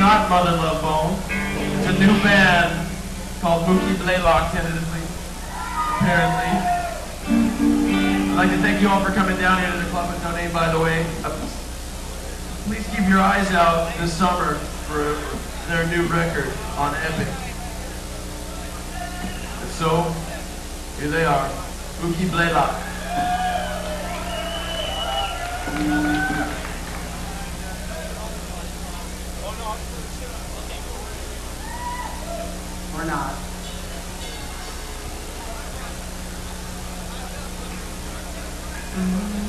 not Mother Love Bone. It's a new band called Mookie Blaylock, tentatively, apparently. I'd like to thank you all for coming down here to the club and donating, by the way. Uh, please keep your eyes out this summer for their new record on Epic. And so, here they are, Mookie Blaylock. or not. Mm-hmm.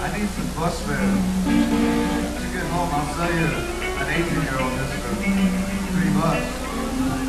I need some bus fare. To get home, I'll sell you an 18-year-old disco. Three bucks.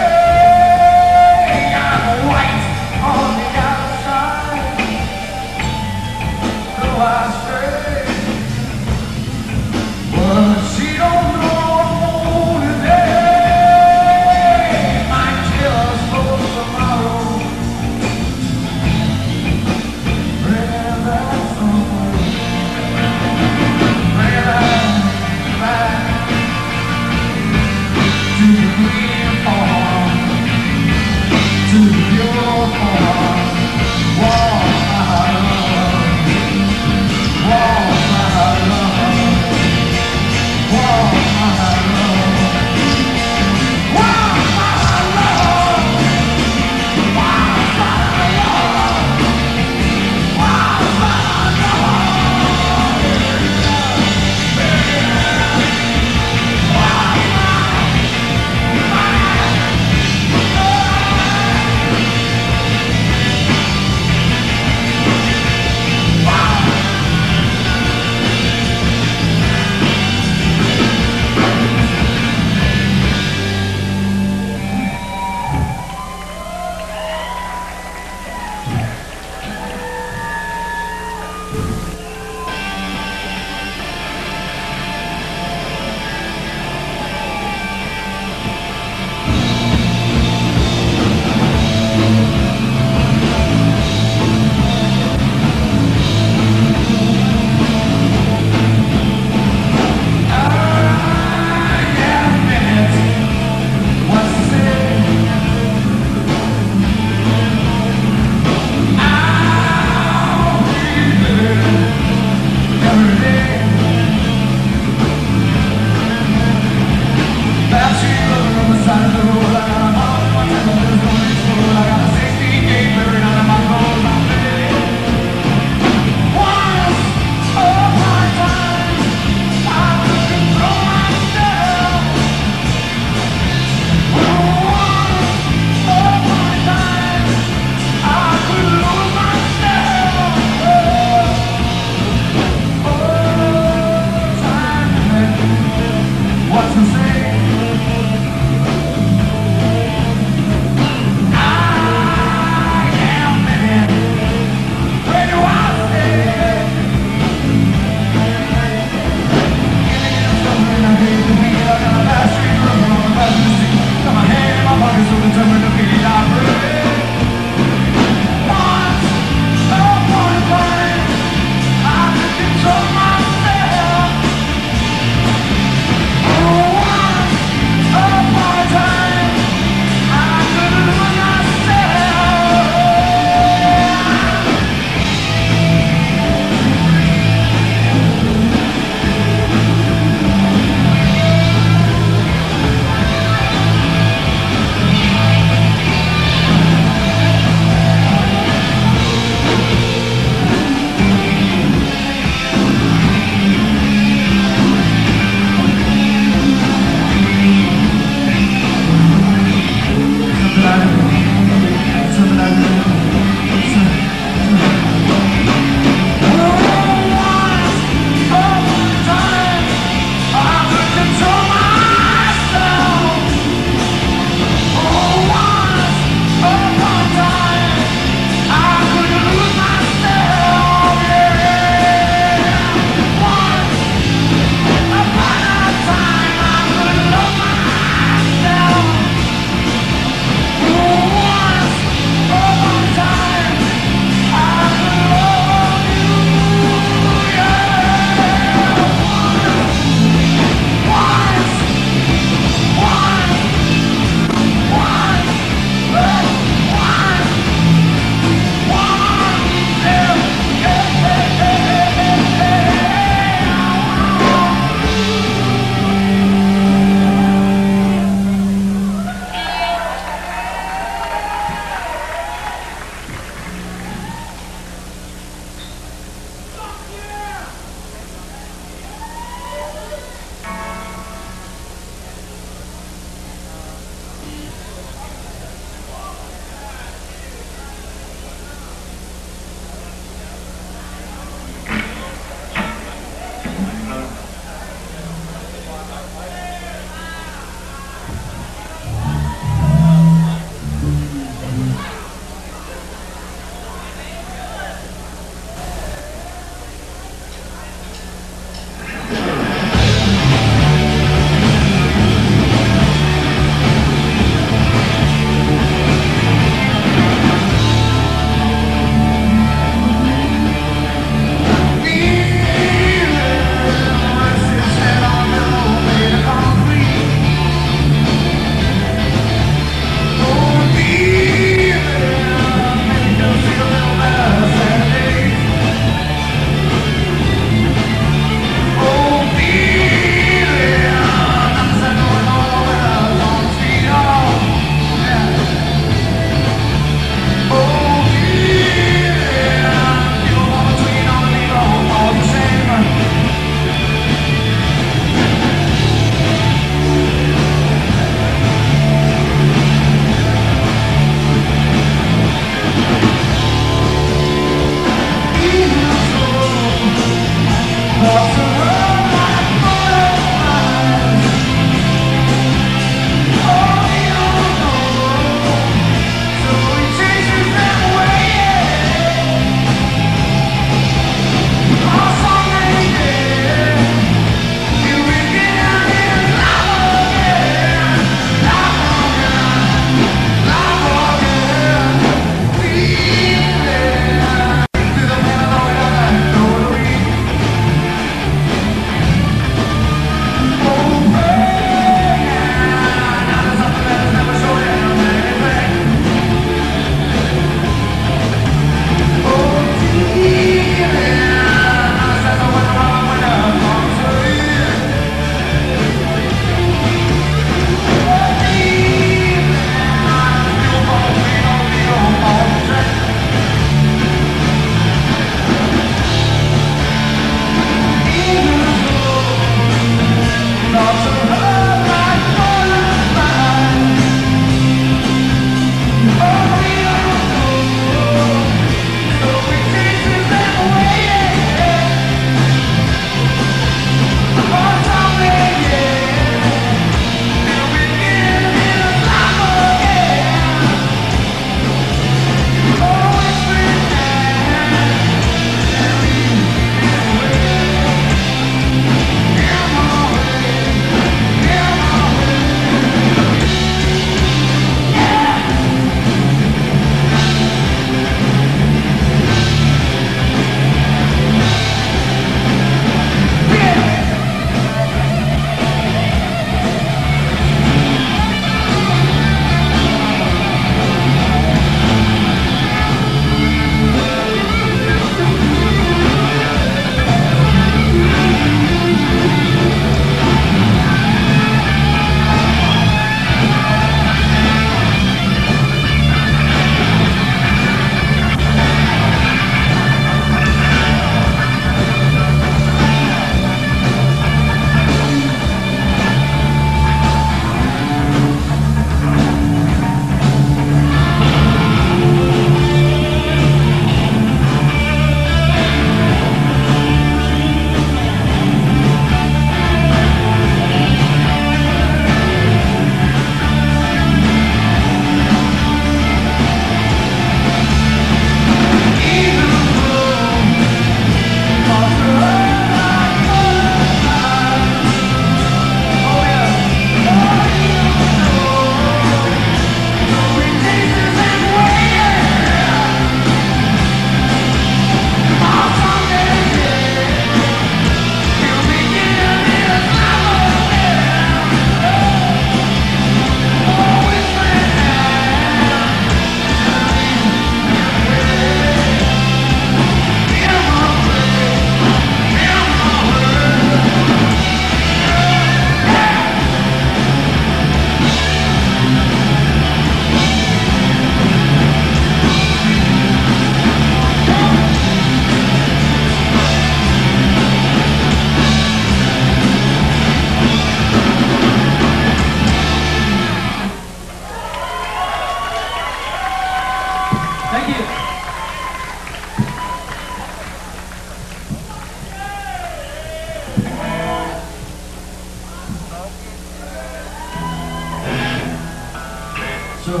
So,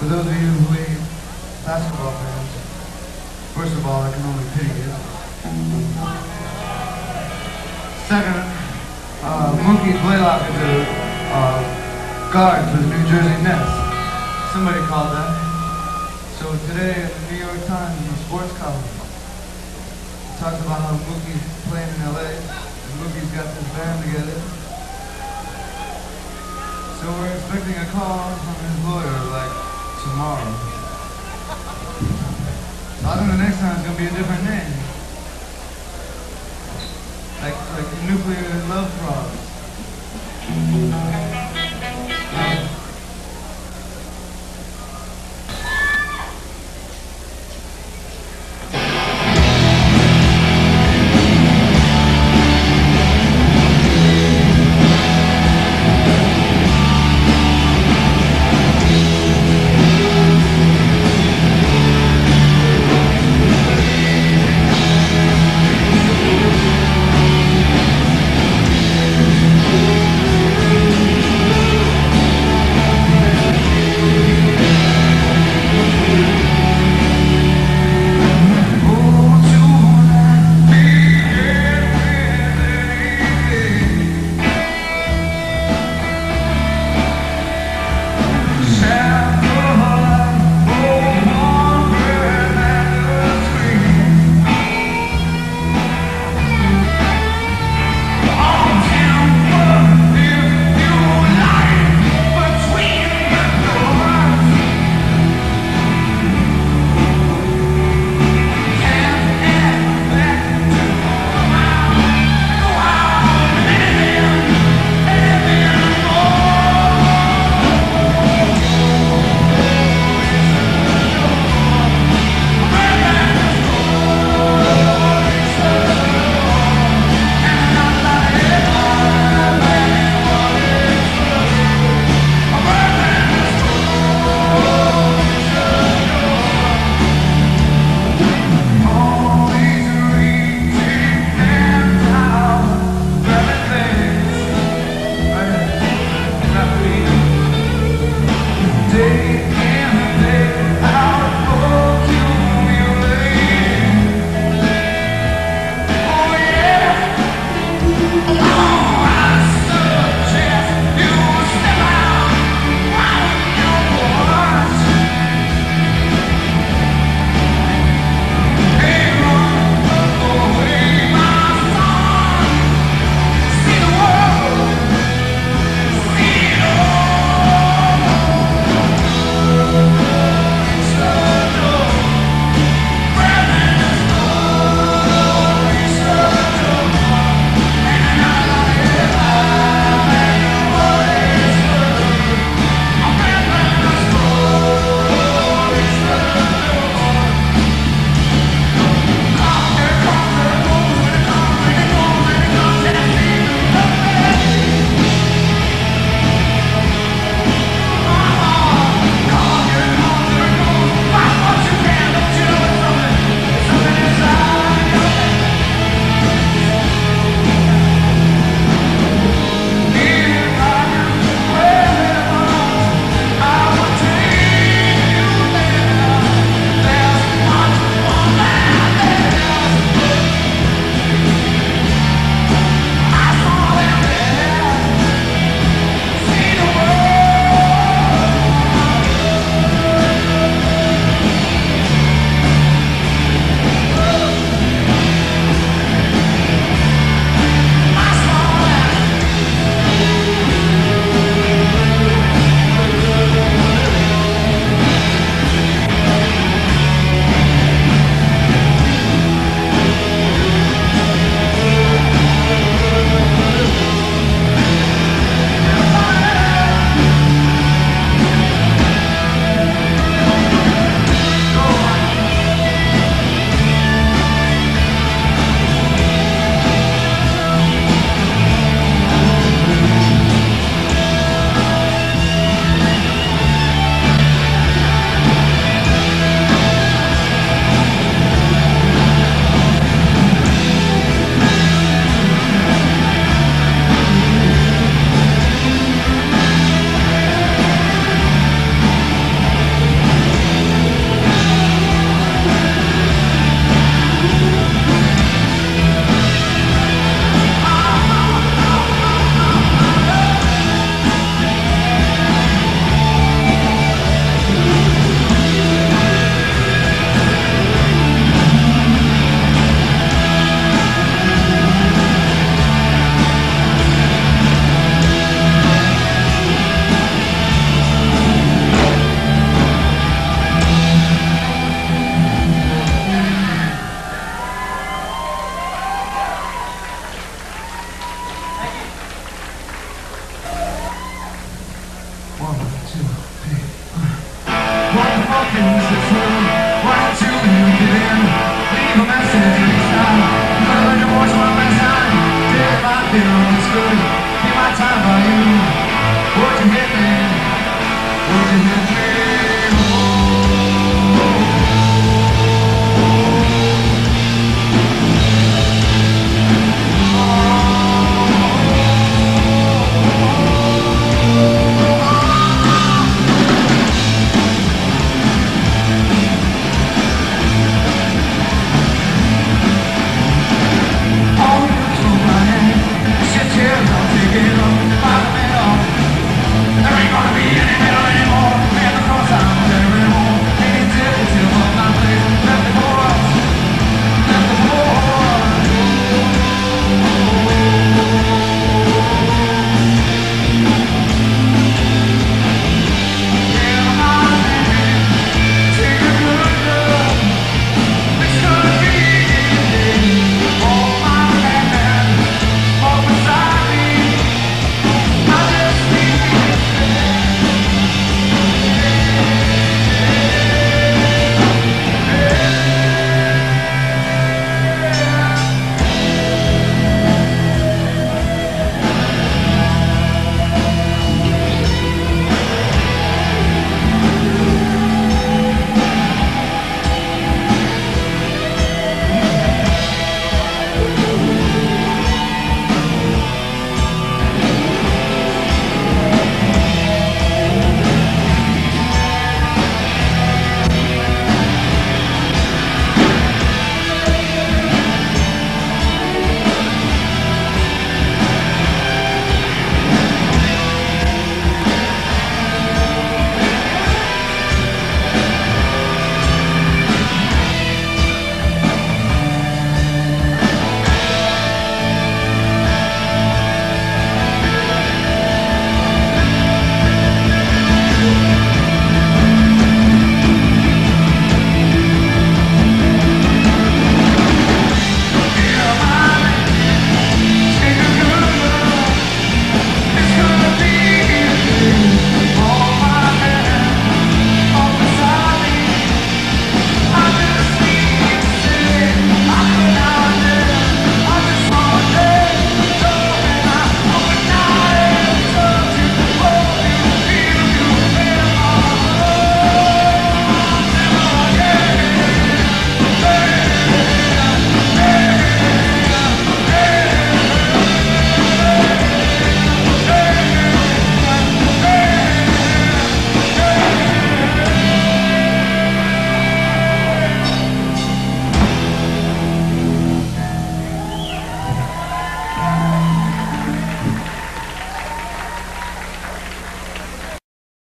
for those of you who hate basketball fans, first of all, I can only pity you. Second, uh, Mookie Blaylock is a uh, guard for the New Jersey Nets. Somebody called that. So today in the New York Times, in the sports column, talks about how Mookie's playing in LA, and Mookie's got this band together. So we're expecting a call from his lawyer, like, tomorrow. I think the next time it's gonna be a different name. Like, like nuclear